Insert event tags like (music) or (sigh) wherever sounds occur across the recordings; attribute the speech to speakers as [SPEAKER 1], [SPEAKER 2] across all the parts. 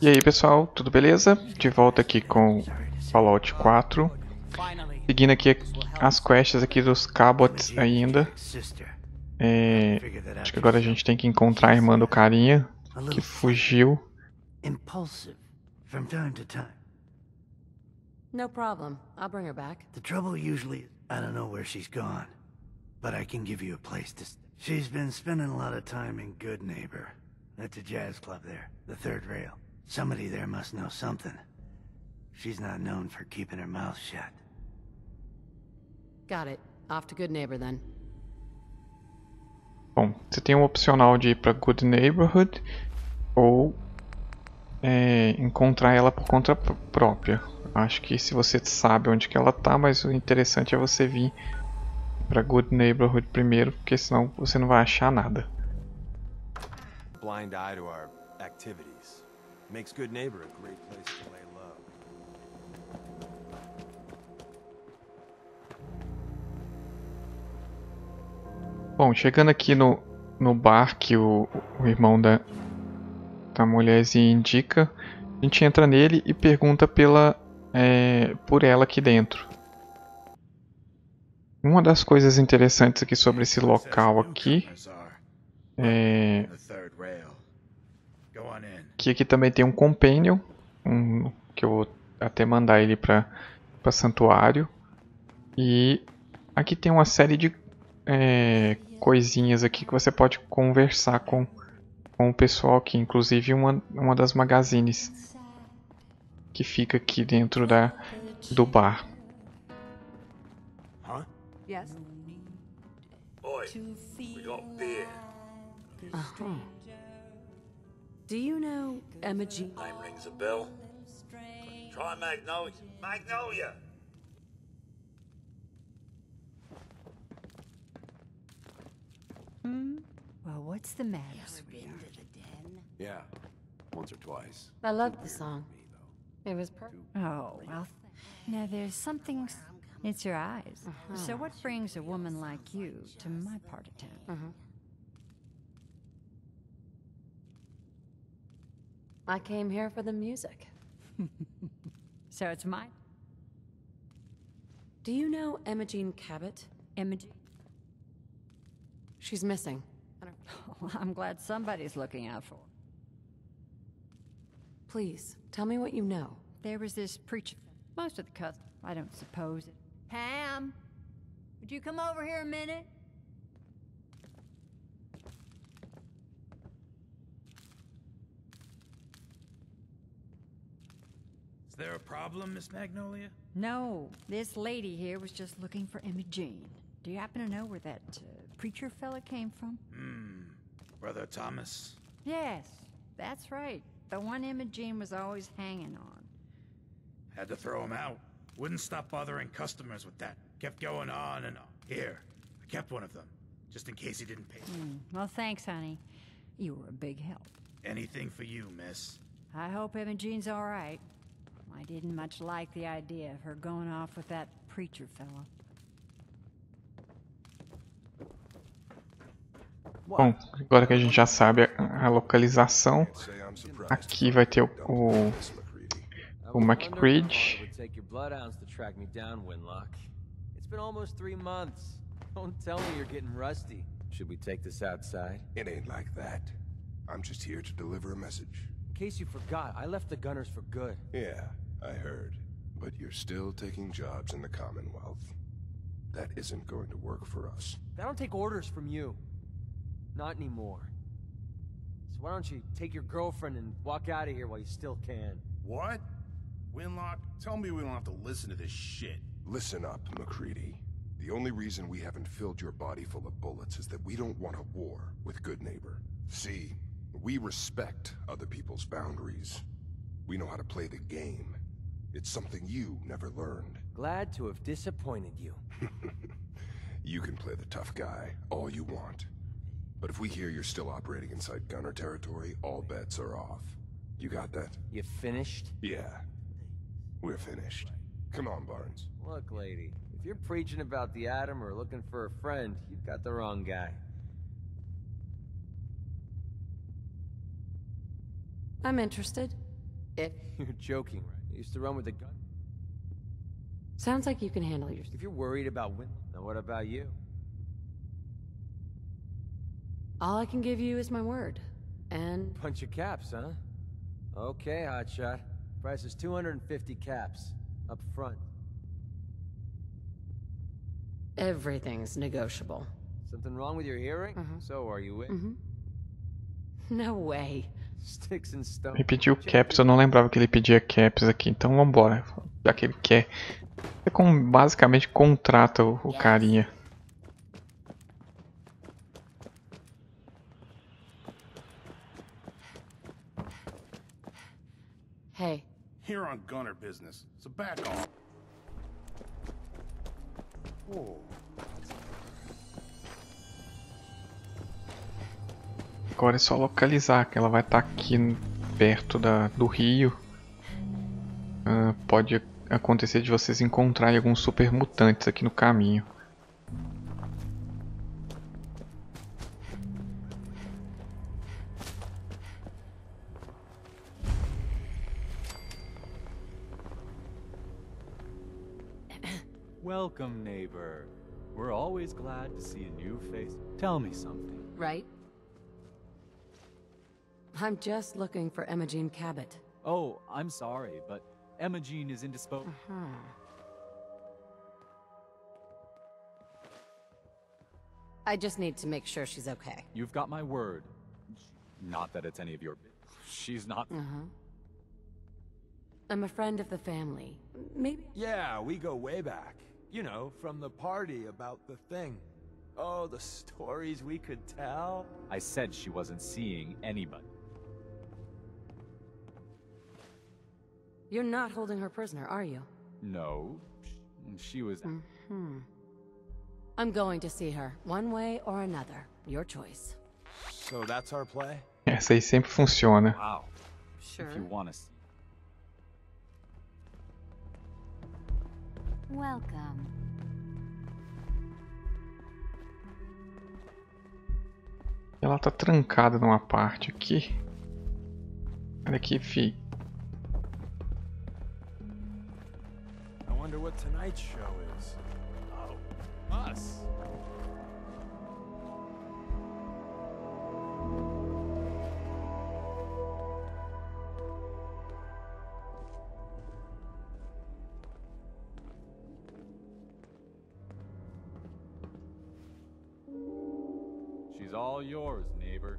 [SPEAKER 1] E aí pessoal, tudo beleza? De volta aqui com Fallout 4. Seguindo aqui as quests aqui dos Cabots ainda. É, acho que agora a gente tem que encontrar a irmã do carinha que fugiu.
[SPEAKER 2] Impulsive from time to time.
[SPEAKER 3] No problem. I'll bring her back.
[SPEAKER 2] The trouble usually, I don't know where she's gone, but I can give you a place to. St she's been spending a lot of time in Good Neighbor, at the jazz club there, the third rail. Somebody there must know something. She's not known for keeping her mouth shut.
[SPEAKER 3] Got it. Off to Good Neighbor then.
[SPEAKER 1] Bom, você tem o opcional de ir para Good Neighborhood ou é, encontrar ela por conta própria. Acho que se você sabe onde que ela tá, mas o interessante é você vir para Good Neighborhood primeiro, porque senão você não vai achar nada.
[SPEAKER 4] Blind eye to our activities makes Good Neighbor a great place to lay low.
[SPEAKER 1] Bom, chegando aqui no, no bar que o, o irmão da, da mulherzinha indica, a gente entra nele e pergunta pela é, por ela aqui dentro. Uma das coisas interessantes aqui sobre esse local aqui é que aqui também tem um companion, um, que eu vou até mandar ele para santuário e aqui tem uma série de é, coisinhas aqui que você pode conversar com, com o pessoal aqui, inclusive uma, uma das magazines que fica aqui dentro da, do bar.
[SPEAKER 5] Huh?
[SPEAKER 6] Yes.
[SPEAKER 5] Oi, we got beer.
[SPEAKER 3] Uh-huh. Do you know Emma G?
[SPEAKER 5] Name rings a bell. Try Magnolia. Magnolia!
[SPEAKER 6] Hmm? Well, what's the matter, sweetheart?
[SPEAKER 4] Yeah, once or twice.
[SPEAKER 3] I love the song. It was perfect.
[SPEAKER 6] Oh, well, now there's something... It's your eyes. Uh-huh. So what brings a woman like you to my part of town? Uh-huh.
[SPEAKER 3] I came here for the music. (laughs)
[SPEAKER 6] So it's my...
[SPEAKER 3] Do you know Emogene Cabot?
[SPEAKER 6] Emogene?
[SPEAKER 3] She's missing.
[SPEAKER 6] Oh, (laughs) I'm glad somebody's looking out for her.
[SPEAKER 3] Please, tell me what you know.
[SPEAKER 6] There was this preacher. Most of the custom. I don't suppose it. Ham, would you come over here a minute?
[SPEAKER 7] Is there a problem, Miss Magnolia?
[SPEAKER 6] No, this lady here was just looking for Emogene. Do you happen to know where that uh, preacher fella came from?
[SPEAKER 7] Hmm. Brother Thomas?
[SPEAKER 6] Yes, that's right. The one Emogene was always hanging on.
[SPEAKER 7] Had to throw him out. Wouldn't stop bothering customers with that. Kept going on and on. Here, I kept one of them, just in case he didn't pay. me.
[SPEAKER 6] Well, thanks, honey. You were a big help.
[SPEAKER 7] Anything for you, miss.
[SPEAKER 6] I hope Emogene's all right. I didn't much like the idea of her going off with that preacher fella.
[SPEAKER 1] Bom, agora que a gente já sabe a, a localização, aqui vai ter o, o, o
[SPEAKER 8] MacCready. Take your bloodhounds to track me down, Winlock. It's been almost three months. Don't tell me you're getting rusty. Should we take this outside?
[SPEAKER 9] It ain't like that. I'm just here to deliver a message.
[SPEAKER 8] In case you forgot, I left the Gunners for good.
[SPEAKER 9] Yeah, I heard. But you're still taking jobs in the Commonwealth. That isn't going to work for us.
[SPEAKER 8] I don't take orders from you. Not anymore. So why don't you take your girlfriend and walk out of here while you still can?
[SPEAKER 10] What? Winlock, tell me we don't have to listen to this shit.
[SPEAKER 9] Listen up, MacCready. The only reason we haven't filled your body full of bullets is that we don't want a war with Goodneighbor. See, we respect other people's boundaries. We know how to play the game. It's something you never learned.
[SPEAKER 8] Glad to have disappointed you. (laughs)
[SPEAKER 9] You can play the tough guy all you want. But if we hear you're still operating inside Gunner territory, all bets are off. You got that?
[SPEAKER 8] You finished?
[SPEAKER 9] Yeah. We're finished. Come on, Barnes.
[SPEAKER 8] Look, lady, if you're preaching about the atom or looking for a friend, you've got the wrong guy.
[SPEAKER 3] I'm interested. If eh, (laughs)
[SPEAKER 8] You're joking, right? You used to run with a gun.
[SPEAKER 3] sounds like you can handle yourself.
[SPEAKER 8] If you're worried about Win, then what about you?
[SPEAKER 3] All I can give you is my word. And
[SPEAKER 8] Bunch of caps, huh? Okay, hotshot. Price is 250 caps. Up front.
[SPEAKER 3] everything's negotiable.
[SPEAKER 8] Something wrong with your hearing?
[SPEAKER 3] Mhm.
[SPEAKER 8] So are you in?
[SPEAKER 3] Mhm. No way.
[SPEAKER 8] Sticks and stones.
[SPEAKER 1] Ele pediu caps, eu não lembrava que ele pedia caps aqui, então vambora. Já que ele quer. Você com, basicamente contrata o, o carinha.
[SPEAKER 3] Hey,
[SPEAKER 10] Here gunner business, so back off.
[SPEAKER 1] Agora é só localizar, que ela vai estar aqui perto da, do rio. Ah, pode acontecer de vocês encontrarem alguns super mutantes aqui no caminho.
[SPEAKER 11] Welcome, neighbor. We're always glad to see a new face. Tell me something.
[SPEAKER 3] right? I'm just looking for Emogene Cabot.
[SPEAKER 11] Oh, I'm sorry, but Emogene is indisposed.
[SPEAKER 3] Hmm. I just need to make sure she's okay.
[SPEAKER 11] You've got my word. Not that it's any of your business. She's not.
[SPEAKER 3] Uh-huh. I'm a friend of the family. Maybe
[SPEAKER 4] Yeah, we go way back. You know, from the party about the thing. Oh, the stories we could tell.
[SPEAKER 11] I said she wasn't seeing anybody.
[SPEAKER 3] you're not holding her prisoner, are you?
[SPEAKER 11] No, she was.
[SPEAKER 3] Hmm. I'm going to see her, one way or another. Your choice.
[SPEAKER 4] So that's our play?
[SPEAKER 1] Essa aí sempre funciona.
[SPEAKER 11] Wow.
[SPEAKER 3] Sure.
[SPEAKER 11] If you want to see.
[SPEAKER 12] Welcome.
[SPEAKER 1] Ela tá trancada numa parte aqui. Olha aqui, fi.
[SPEAKER 4] I wonder what tonight's show is.
[SPEAKER 11] Oh, us. All yours, neighbor.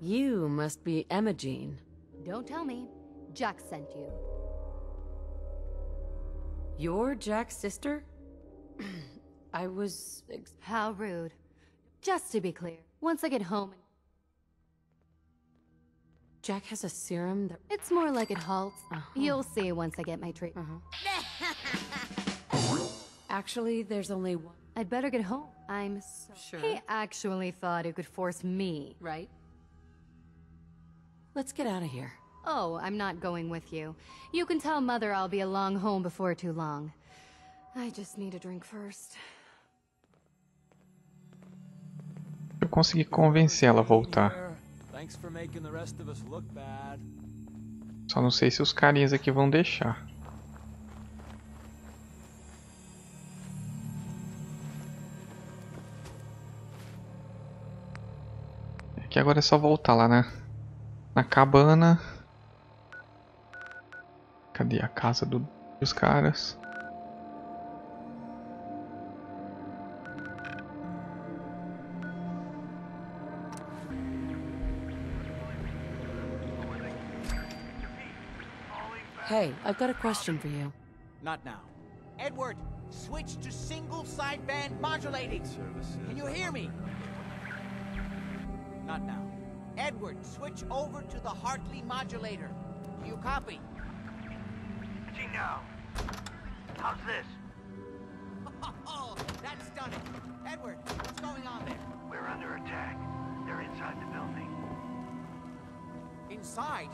[SPEAKER 3] You must be Emogene.
[SPEAKER 12] Don't tell me. Jack sent you.
[SPEAKER 3] You're Jack's sister? (clears throat) I was. Ex-
[SPEAKER 12] How rude. Just to be clear, once I get home,
[SPEAKER 3] Jack has a serum that.
[SPEAKER 12] it's more like it halts.
[SPEAKER 3] Uh-huh.
[SPEAKER 12] You'll see once I get my treatment.
[SPEAKER 3] Actually, there's only one.
[SPEAKER 12] I'd better get home. I'm so.
[SPEAKER 3] Sure.
[SPEAKER 12] He actually thought it could force me.
[SPEAKER 3] Right? Let's get out of here.
[SPEAKER 12] Oh, I'm not going with you. You can tell Mother I'll be along home before too long. I just need a drink first.
[SPEAKER 1] Eu consegui convencer ela a voltar.
[SPEAKER 4] Here. Thanks for making the rest of us look bad.
[SPEAKER 1] Só não sei se os carinhas aqui vão deixar. Agora é só voltar lá na, na cabana. Cadê a casa do- dos caras?
[SPEAKER 3] Hey, I've got a question for you.
[SPEAKER 13] Not now. Edward, switch to single sideband modulating. Can you hear me? Not now. Edward, switch over to the Hartley modulator. Do you copy?
[SPEAKER 5] now. How's this? (laughs)
[SPEAKER 13] Oh, that's stunning. Edward, what's going on there?
[SPEAKER 5] We're under attack. They're inside the building.
[SPEAKER 13] Inside?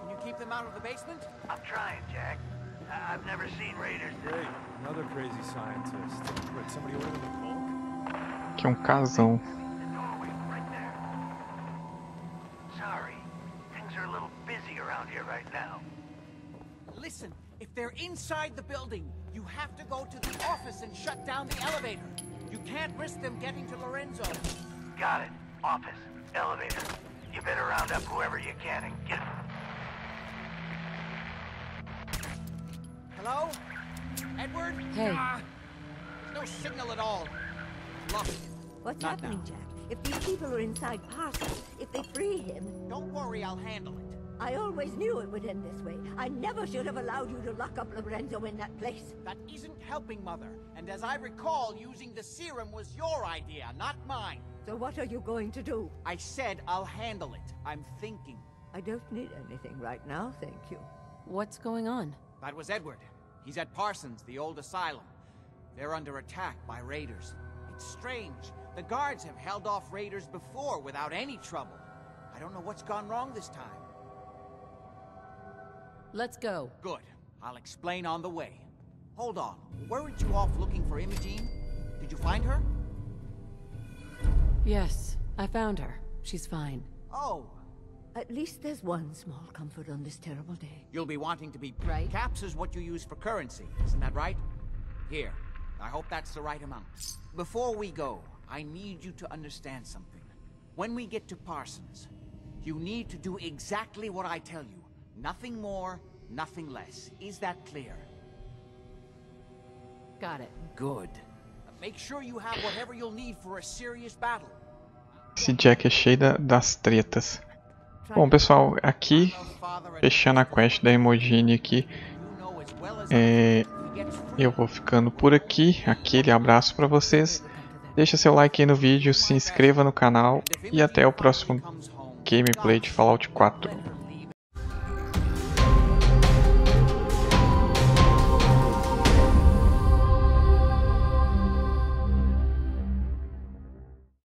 [SPEAKER 13] Can you keep them out of the basement?
[SPEAKER 5] I'm trying, Jack. I- I've never seen raiders this.
[SPEAKER 4] Great. Another crazy scientist. Wait, somebody ordered the Hulk?
[SPEAKER 1] Que é um casão.
[SPEAKER 13] Listen, if they're inside the building, you have to go to the office and shut down the elevator. You can't risk them getting to Lorenzo.
[SPEAKER 2] Got it. Office. Elevator. You better round up whoever you can and get... Them.
[SPEAKER 13] Hello? Edward?
[SPEAKER 3] Hey.
[SPEAKER 13] Ah, there's no signal at all. Lost.
[SPEAKER 14] What's
[SPEAKER 13] Not
[SPEAKER 14] happening,
[SPEAKER 13] now.
[SPEAKER 14] Jack? If these people are inside Parsons, if they free him...
[SPEAKER 13] Don't worry, I'll handle it.
[SPEAKER 14] I always knew it would end this way. I never should have allowed you to lock up Lorenzo in that place.
[SPEAKER 13] That isn't helping, Mother. And as I recall, using the serum was your idea, not mine.
[SPEAKER 14] So what are you going to do?
[SPEAKER 13] I said I'll handle it. I'm thinking.
[SPEAKER 14] I don't need anything right now, thank you.
[SPEAKER 3] What's going on?
[SPEAKER 13] That was Edward. He's at Parsons, the old asylum. They're under attack by raiders. It's strange. The guards have held off raiders before without any trouble. I don't know what's gone wrong this time.
[SPEAKER 3] Let's go.
[SPEAKER 13] Good. I'll explain on the way. Hold on. Weren't you off looking for Emogene? Did you find her?
[SPEAKER 3] Yes, I found her. She's fine.
[SPEAKER 13] Oh,
[SPEAKER 14] At least there's one small comfort on this terrible day.
[SPEAKER 13] you'll be wanting to be...
[SPEAKER 3] Right.
[SPEAKER 13] Caps is what you use for currency, isn't that right? Here. I hope that's the right amount. Before we go, I need you to understand something. When we get to Parsons, you need to do exactly what I tell you. Nothing more, nothing less. Is that clear?
[SPEAKER 3] Got it.
[SPEAKER 13] Good. Make sure you have whatever you'll need for a serious battle.
[SPEAKER 1] Esse Jack é cheio da- das tretas. Bom, pessoal, aqui, fechando a quest da Emogene aqui, é, eu vou ficando por aqui. Aquele abraço para vocês. Deixa seu like aí no vídeo, se inscreva no canal e até o próximo gameplay de Fallout 4.